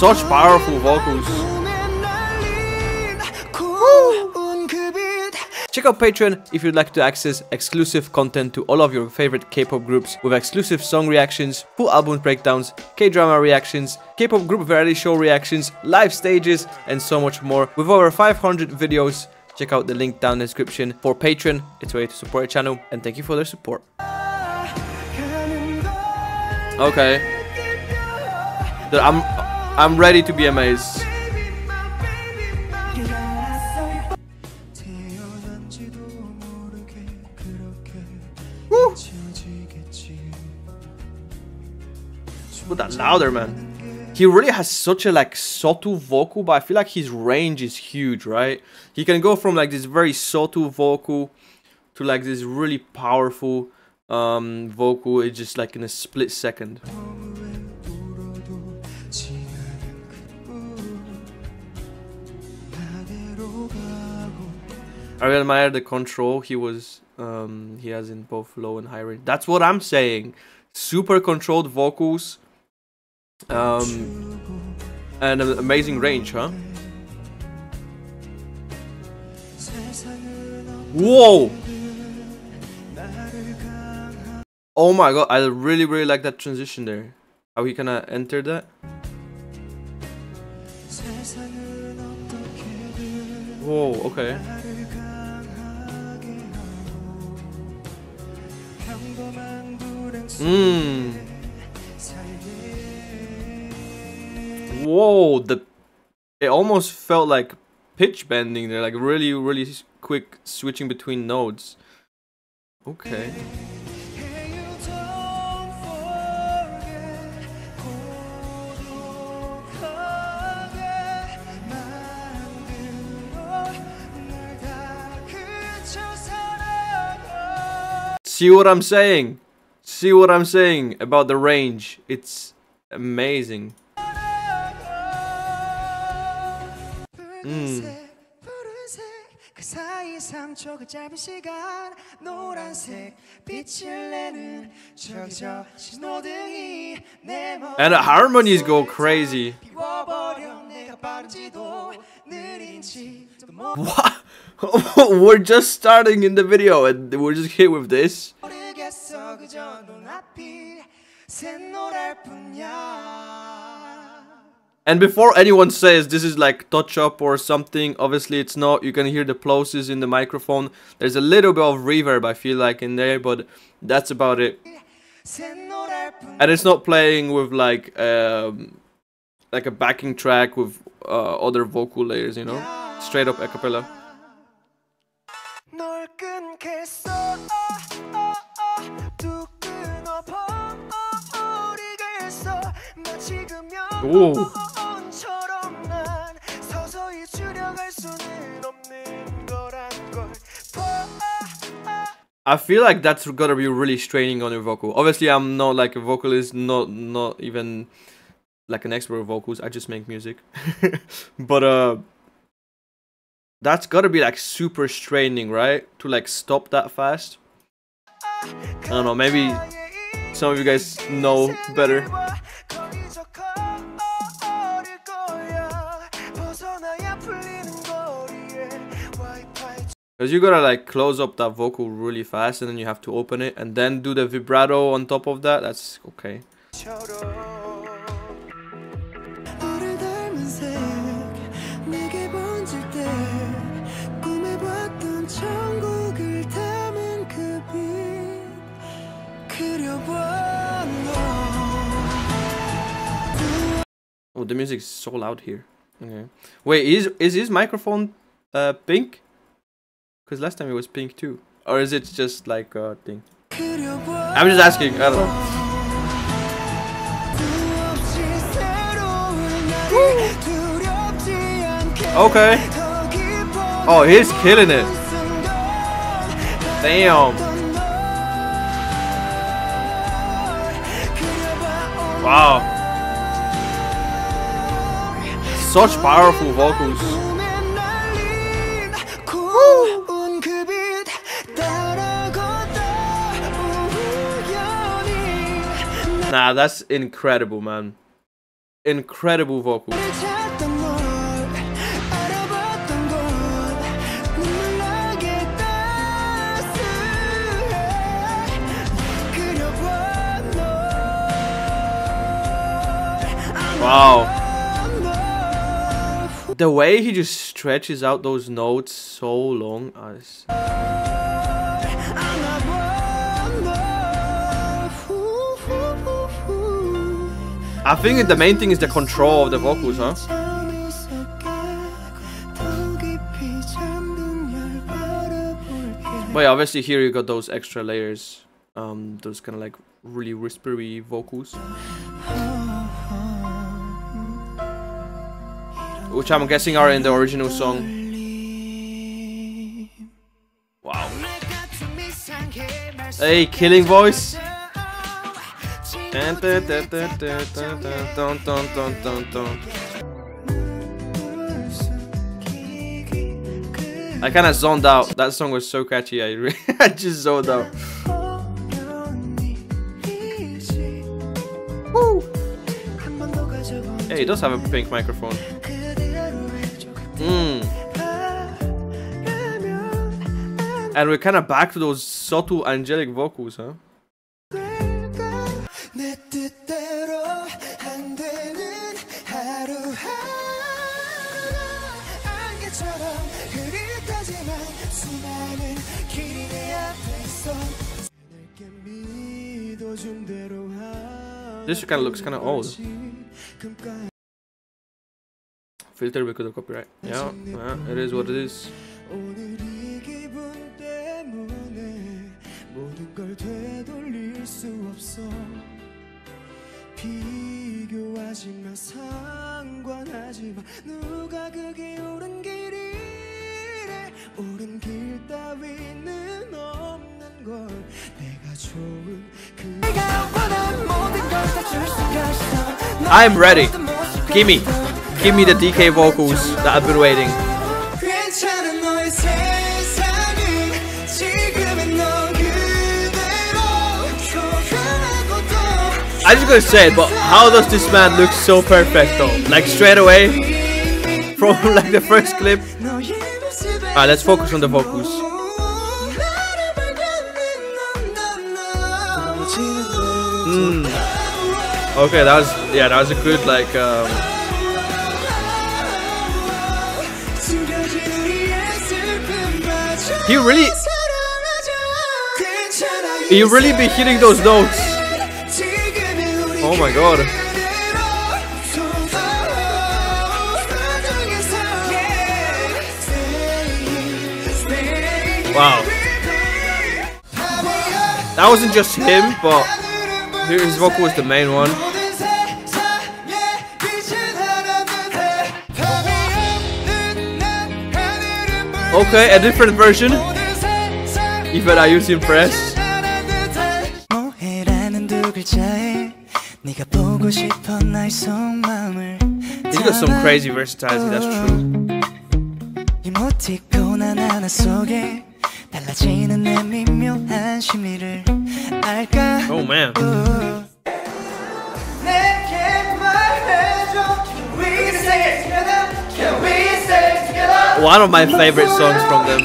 Such powerful vocals. Check out Patreon if you'd like to access exclusive content to all of your favorite K-pop groups with exclusive song reactions, full album breakdowns, K-drama reactions, K-pop group variety show reactions, live stages, and so much more. With over 500 videos, check out the link down in the description for Patreon. It's a way to support the channel, and thank you for their support. Okay. I'm I'm ready to be amazed. Woo! Put that louder, man. He really has such a like subtle vocal, but I feel like his range is huge, right? He can go from like this very subtle vocal to like this really powerful um, vocal. It's just like in a split second. I admire the control he was um, he has in both low and high range. That's what I'm saying. Super controlled vocals. Um, and an amazing range, huh? Whoa! Oh my god, I really really like that transition there. How he gonna enter that? Whoa, okay. Mmm. Whoa, the it almost felt like pitch bending there, like really, really quick switching between nodes. Okay. See what I'm saying? See what I'm saying about the range? It's amazing. Mm. And the harmonies go crazy. What? we're just starting in the video and we're just hit with this. And before anyone says this is like touch up or something, obviously it's not. You can hear the plosives in the microphone. There's a little bit of reverb I feel like in there, but that's about it. And it's not playing with like um, like a backing track with uh, other vocal layers, you know? Straight up a cappella. I feel like that's gotta be really straining on your vocal. Obviously, I'm not like a vocalist, not not even like an expert of vocals. I just make music, but uh, that's gotta be like super straining, right? To like stop that fast. I don't know. Maybe some of you guys know better. Because you gotta like close up that vocal really fast and then you have to open it and then do the vibrato on top of that. That's okay. Oh, the music is so loud here. Okay. Wait, is is his microphone uh pink? Because last time it was pink too. Or is it just like a thing? I'm just asking. I don't know. Okay. Oh, he's killing it. Damn. Wow. Such powerful vocals. Nah, that's incredible, man. incredible vocals. Wow. The way he just stretches out those notes so long. As I think the main thing is the control of the vocals, huh? But yeah, obviously here you got those extra layers. Um, those kind of like really whispery vocals. Which I'm guessing are in the original song. Wow. Hey, killing voice. I kind of zoned out. That song was so catchy. I, I just zoned out. Woo. Hey, it does have a pink microphone. Mm. And we're kind of back to those subtle angelic vocals, huh? This kind of looks kind of old. Filter because of copyright. Yeah, yeah, it is what it is. 상관하지 마 누가 그게 옳은 길이래 옳은 길 따위는 없는 걸 내가 좋은 그 I'm ready. Gimme. Give me the DK vocals that I've been waiting. I just gonna say it, but how does this man look so perfect though? Like straight away from like the first clip. Alright, let's focus on the vocals. Mm. Okay, that was yeah, that was a good like um, He really He really be hitting those notes. Oh my god. Wow. That wasn't just him, but his vocal was the main one. Okay, a different version. Even I use impress. He's got some crazy versatility, that's true. Oh man. One of my favorite songs from them.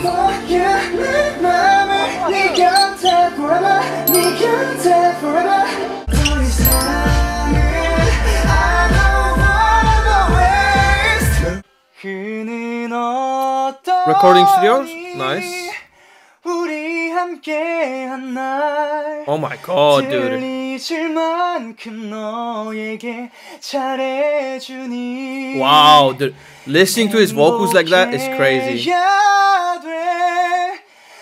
Recording studios? Nice. Oh my god, dude. Wow, dude. Listening to his vocals like that is crazy.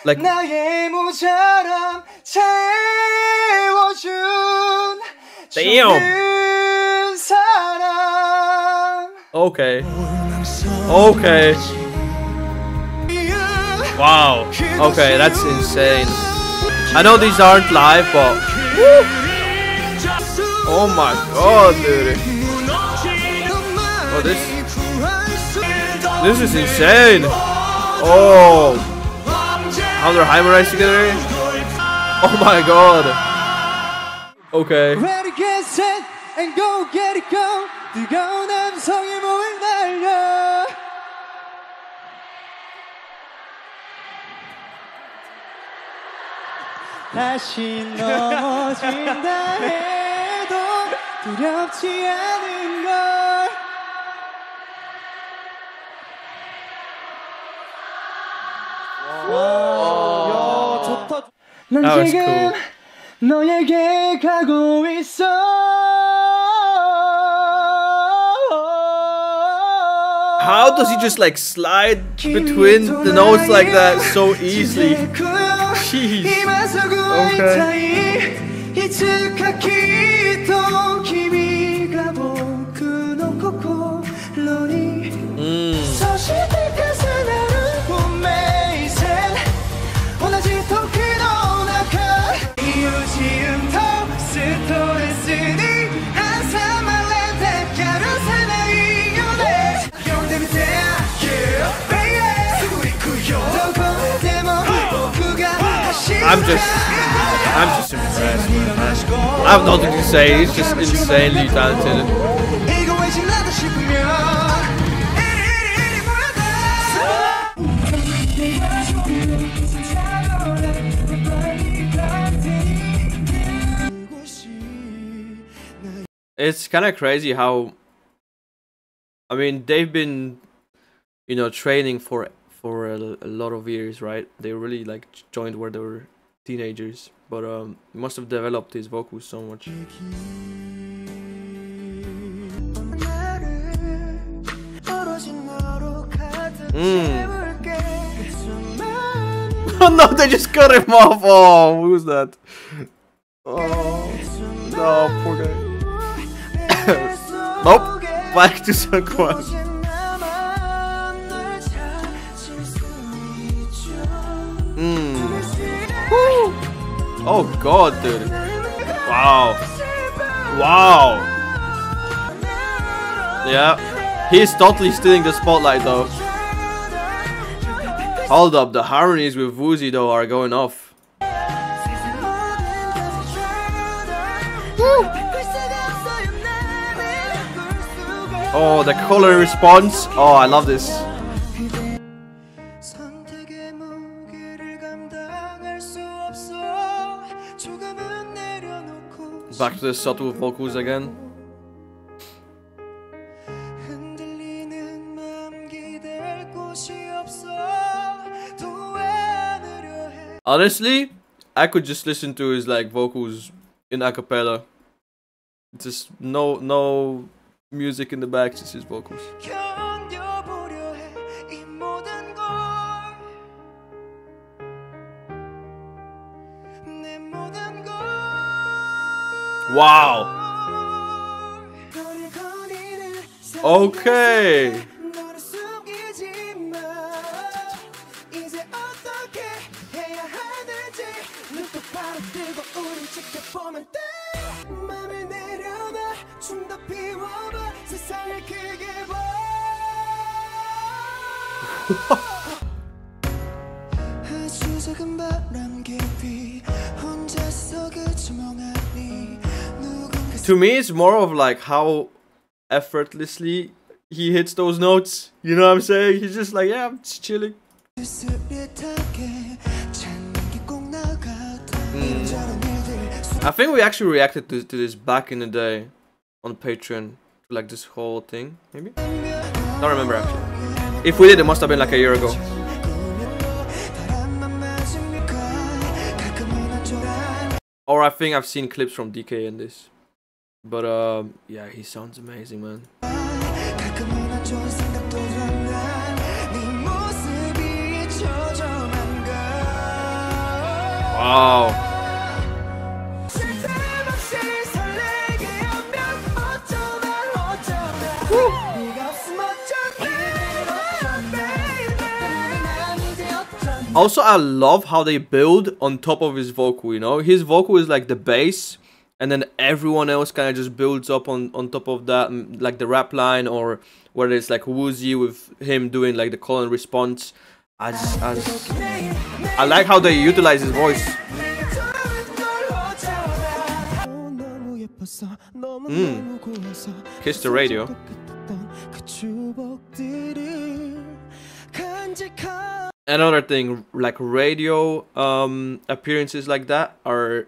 Like, damn. Okay. Okay. Wow. Okay, that's insane. I know these aren't live, but. Woo! Oh my god, dude. Oh, this. This is insane. Oh. How they're harmonized together. Oh my god. Okay. Ready, get set, and go, get it, go. 뜨거운 함성이 몸을 날려 다시 넘어진다 해도 두렵지 않은 걸 야, 좋다. 난 지금 cool. 너에게 가고 있어. How does he just like slide between the notes like that so easily? Jeez. Okay. Mm. I'm just, I'm just impressed. Man. I have nothing to say. He's just insanely talented. It's kind of crazy how, I mean, they've been, you know, training for for a, a lot of years, right? They really like joined where they were teenagers, but um, must have developed his vocals so much. Oh no, they just cut him off. Oh, who's that? Oh, no, poor guy. nope, back to Seungkwan. Oh god, dude. Wow. Wow. Yeah. He's totally stealing the spotlight though. Hold up, the harmonies with Woozi though are going off. Oh, the color response. Oh, I love this. Back to the subtle vocals again. Honestly, I could just listen to his like vocals in a cappella. Just no no music in the back, just his vocals. Wow. Okay. to me, it's more of like how effortlessly he hits those notes. You know what I'm saying? He's just like, yeah, I'm just chilling. Mm. I think we actually reacted to, to, this back in the day on Patreon, like this whole thing, maybe? Don't remember actually. If we did, it must have been like a year ago. Or I think I've seen clips from DK in this. But um, yeah, he sounds amazing, man. Wow. Also, I love how they build on top of his vocal, you know? His vocal is like the bass, and then everyone else kind of just builds up on on top of that like the rap line or whether it's like Woozi with him doing like the call and response. I just i like how they utilize his voice. Mm. kiss the radio. Another thing like radio um appearances like that are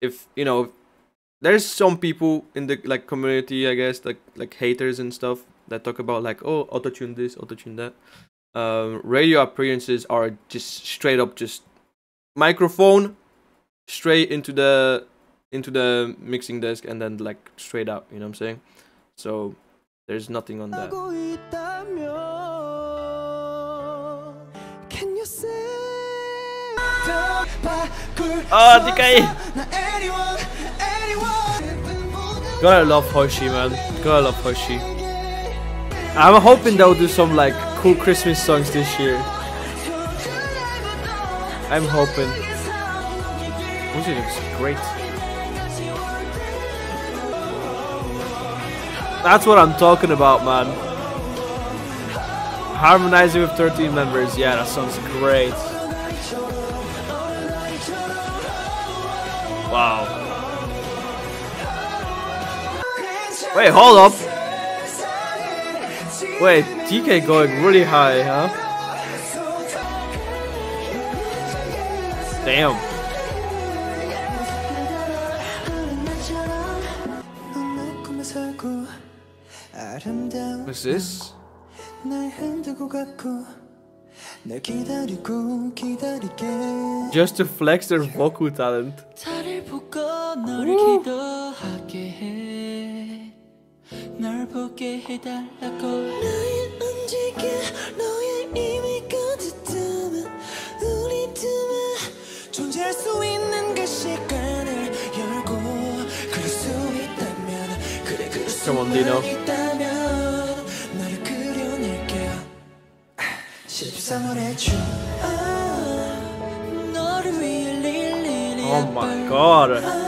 if you know, there's some people in the like community, I guess, like like haters and stuff that talk about like oh autotune this, autotune that. Um, radio appearances are just straight up just microphone straight into the into the mixing desk and then like straight out you know what i'm saying so there's nothing on that Oh, DK! Gotta love Hoshi, man. Gotta love Hoshi. I'm hoping they'll do some like cool Christmas songs this year. I'm hoping. Hoshi looks great. That's what I'm talking about, man. Harmonizing with 13 members. Yeah, that sounds great. Wait, hold up. Wait, DK going really high, huh? Damn. What's this? Just to flex their vocal talent. Ooh. 널 보게 해달라고 나의 움직임 너의 힘이 거짓되면 우리 둘은 존재할 수 있는 그 시간을 열고 그럴 수 있다면 그래 그럴 수 Come on, Dino. 있다면 너를 그려낼게 아, 너를 위해 릴리리 Oh my god.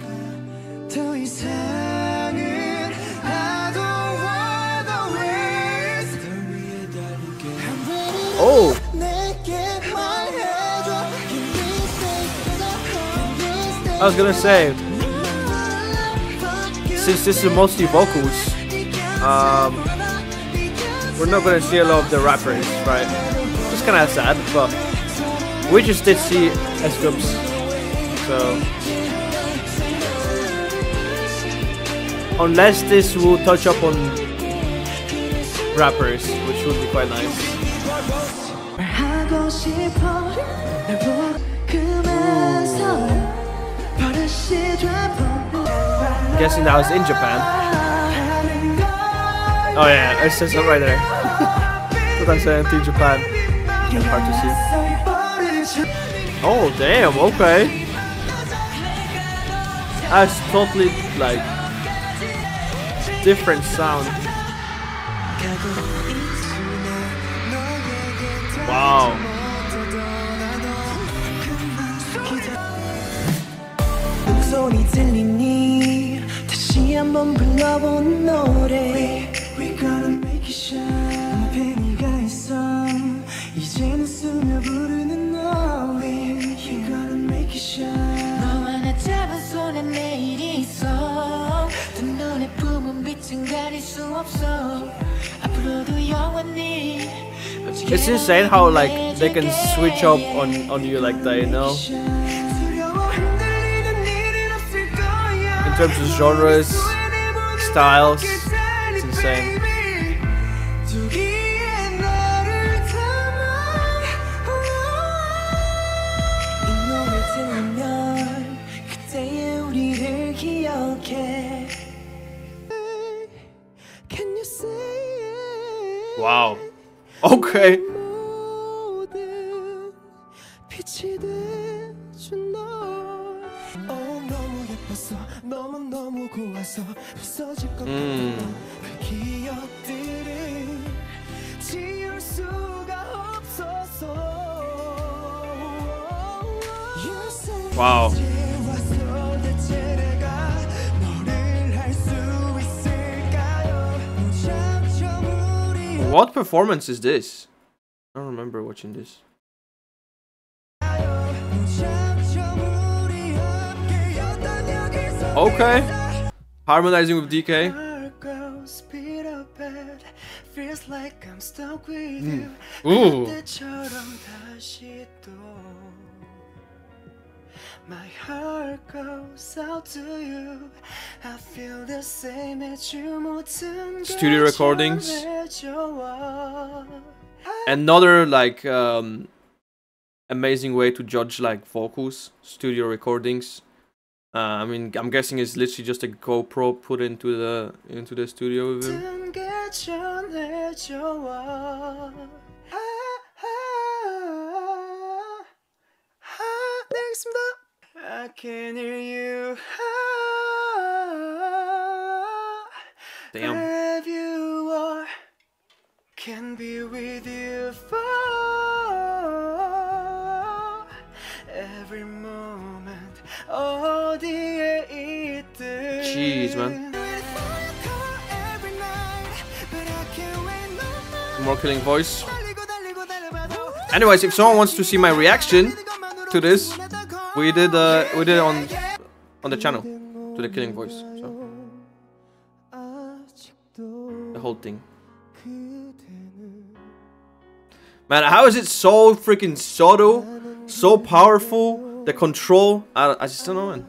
I was gonna say, since this is mostly vocals, um, we're not gonna see a lot of the rappers, right? It's kind of sad, but we just did see S groups, so unless this will touch up on rappers, which would be quite nice. Guessing that was in Japan. Oh yeah, it says right there. That's what I'm Japan. Hard to see. Oh damn, okay. That's totally like different sound. Wow. 소리 들리니 다시 한번 불러본 노래 We gonna make it shine 팽이가 있어 이제는 숨을 부르는 노래 You gonna make it shine 너와 나 잡은 손에 내일이 있어 두 눈에 품은 빛은 가릴 수 없어 앞으로도 영원히 It's insane how like they can switch up on on you like that, you know? Terms of genres, styles, Wow, What performance is this? I don't remember watching this. Okay. Harmonizing with DK. Mm. Ooh. My heart goes out to you. I feel the same as you more studio recordings. Another like um, amazing way to judge like vocals, studio recordings. Uh, I mean, I'm guessing it's literally just a GoPro put into the into the studio with him. Next I can hear you. Damn. Wherever you are, can be with you for every moment. Oh, dear, it Jeez, man. More killing voice. Anyways, if someone wants to see my reaction to this, we did uh we did it on on the channel to the killing voice. So the whole thing. Man, how is it so freaking subtle, so powerful? The control, I, I just don't know, man.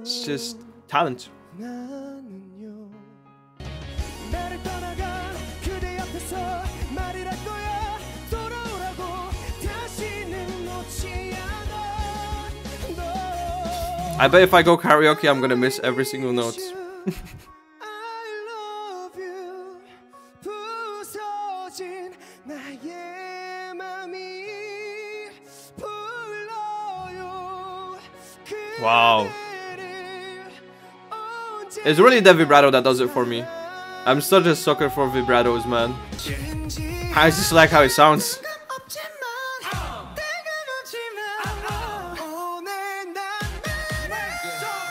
It's just talent. I bet if I go karaoke, I'm gonna miss every single note. wow. It's really the vibrato that does it for me. I'm such a sucker for vibratos, man. I just like how it sounds.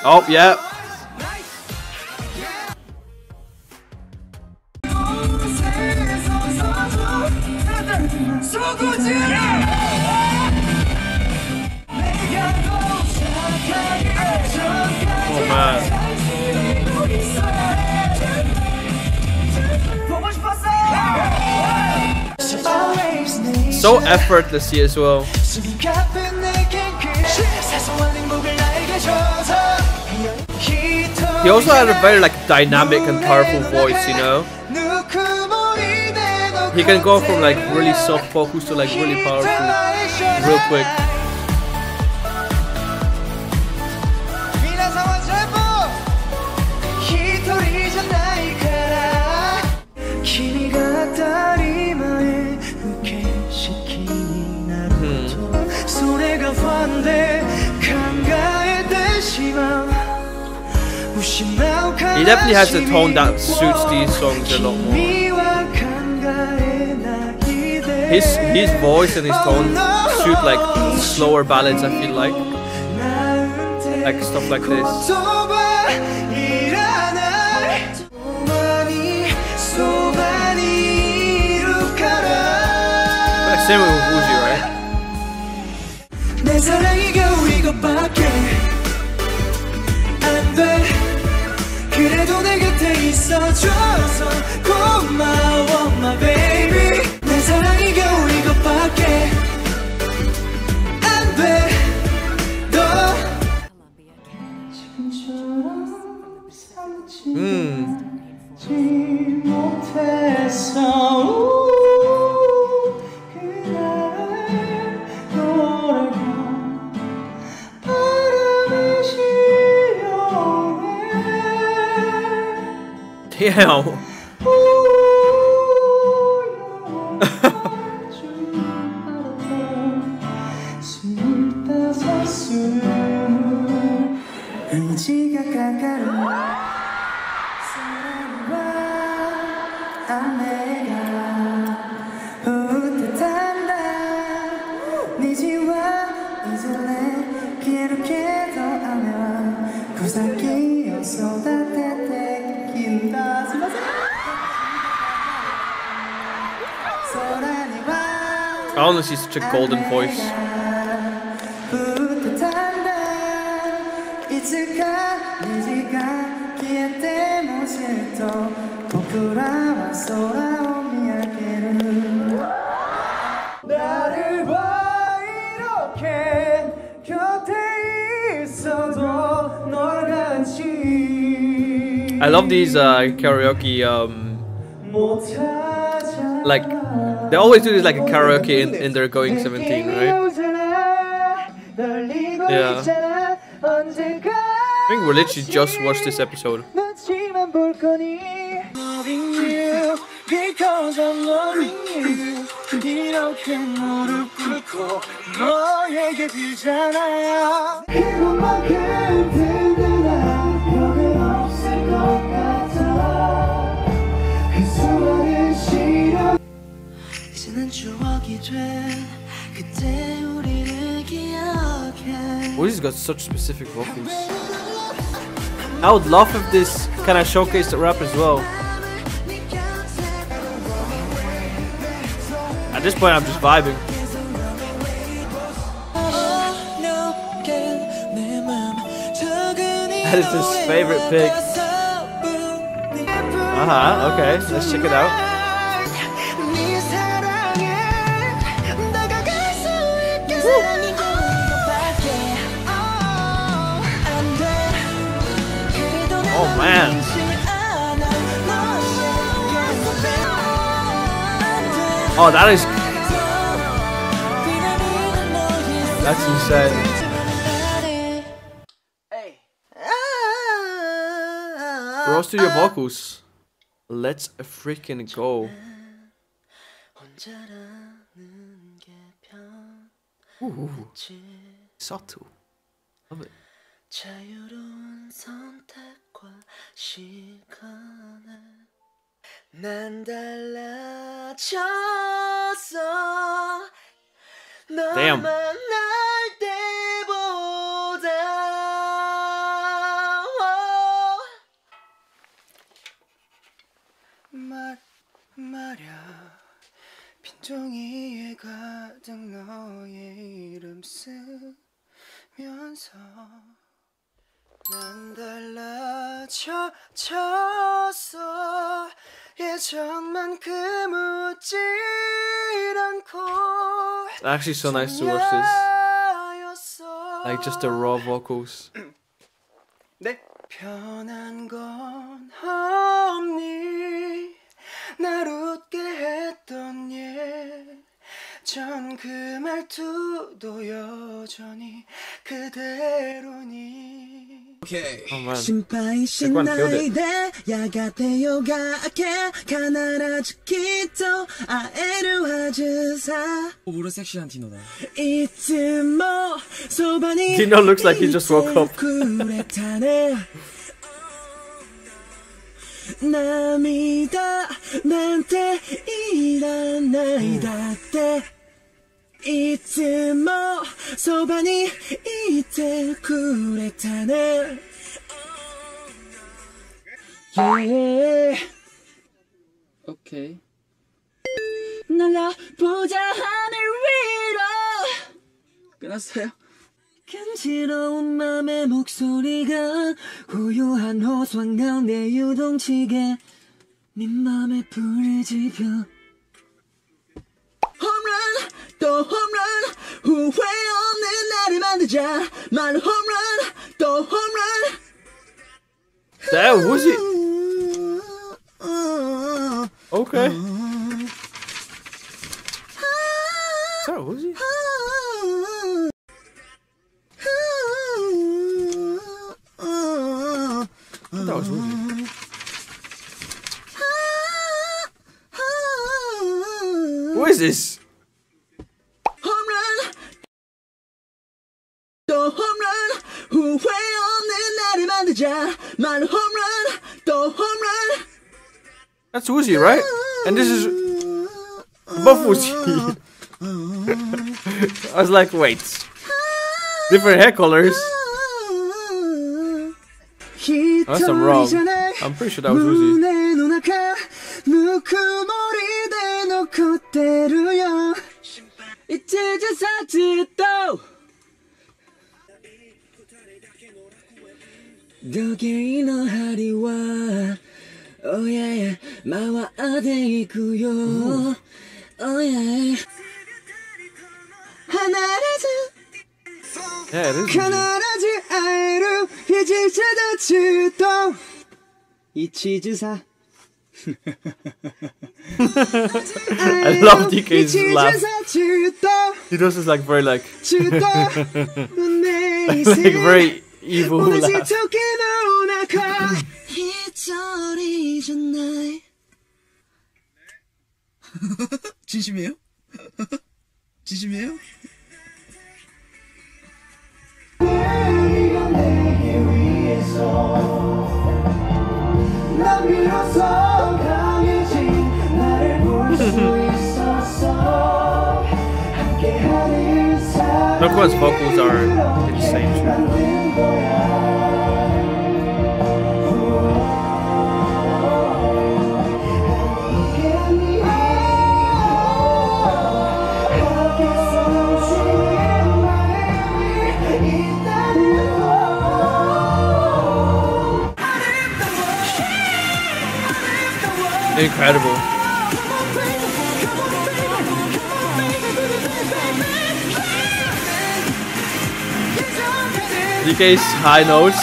Oh, yeah. Oh, man. So effortlessly as well. He also had a very like dynamic and powerful voice, you know. He can go from like really soft vocals to like really powerful, real quick. He definitely has a tone that suits these songs a lot more. His his voice and his tone suit like slower ballads. I feel like like stuff like this. Same with Woozi, right? 있어줘서 고마워 my baby. 내 사랑이 Damn. such a golden voice. I love these uh, karaoke um, like they always do this like a karaoke in, in their going 17, right? Yeah. I think we literally just watched this episode. 눈치만 볼 거니 Loving you because I'm loving you 이렇게 무릎 꿇고 너에게 빌잖아 이것만큼 Woody's got such specific vocals. I would love if this kind of showcased the rap as well. At this point, I'm just vibing. That is his favorite pick. Uh huh. Okay, let's check it out. Oh man, oh that is that's insane. Rose to your vocals. Let's freaking go. Ooh, subtle. Love it. 자유로운 선택 과 시간에 난 달라졌어 널 Damn. 만날 때보다 말 말야 빈종이에 가득 너의 이름 쓰면서 난 달라졌어 예전만큼 웃질 않고 It's actually so nice to watch this. Like just the raw vocals. 네. 변한 건 없니 날 웃게 했던 예전 그 말투도 여전히 그대로니 Okay. Oh, 心配しないでやがて夜が明け必ずきっと会えるはずさ Dino looks like he just woke up. いつもそばにいてくれたね Yeah 오케이. 날아보자 하늘 위로 끝났어요? 간지러운 맘의 목소리가 고요한 호소한 가운데 유동치게 네 맘에 불을 지펴 홈런 또 홈런 후회 없는 나를 만들자 말 홈런 또 홈런 Damn, was it? Okay. Sorry, was he? I thought that was Woozy. Who is this? Susie, right? And this is Bafushi. I was like, wait. Different hair colors. Unless I'm wrong. I'm pretty sure that was Woozi. 時計の針は、oh yeah yeah 回っていくよ Oh yeah 離れず Yeah, it is. 必ず Uzi. 会える一時差ずっと一時差 I love DK's laugh. 一時差ずっと He does this like very like ずっと like very evil 同じ laugh. 진심이에요? 진심이에요? 난 비로소 Incredible. DK's high notes.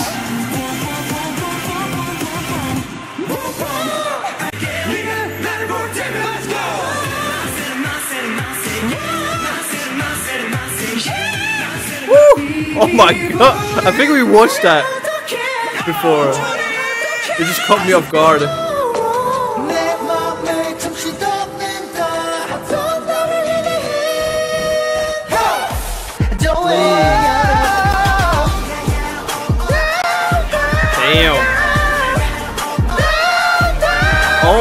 Woo! Oh my god! I think we watched that before. It just caught me off guard.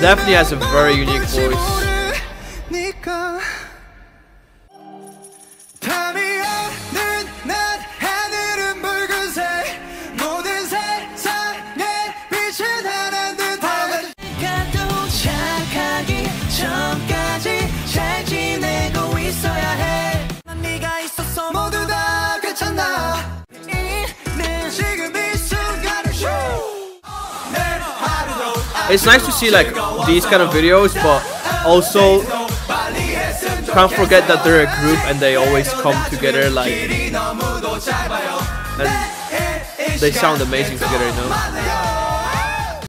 Definitely has a very unique voice. It's nice to see like these kind of videos, but also can't forget that they're a group and they always come together like and they sound amazing together, you know.